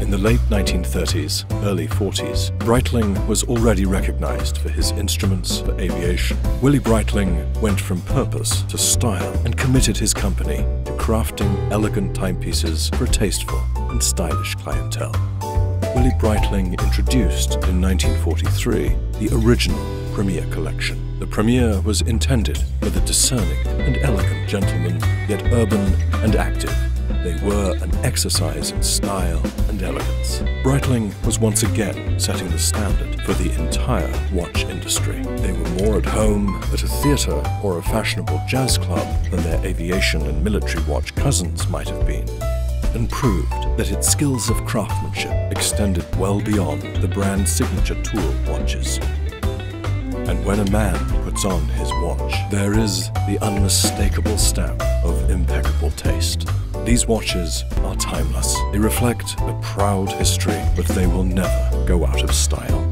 In the late 1930s, early 40s, Breitling was already recognized for his instruments for aviation. Willy Breitling went from purpose to style and committed his company to crafting elegant timepieces for a tasteful and stylish clientele. Willy Breitling introduced in 1943 the original Premier collection. The Premier was intended for the discerning and elegant gentleman, yet urban and active they were an exercise in style and elegance. Breitling was once again setting the standard for the entire watch industry. They were more at home at a theatre or a fashionable jazz club than their aviation and military watch cousins might have been and proved that its skills of craftsmanship extended well beyond the brand's signature tool watches. And when a man puts on his watch, there is the unmistakable stamp of impeccable taste. These watches are timeless. They reflect a proud history, but they will never go out of style.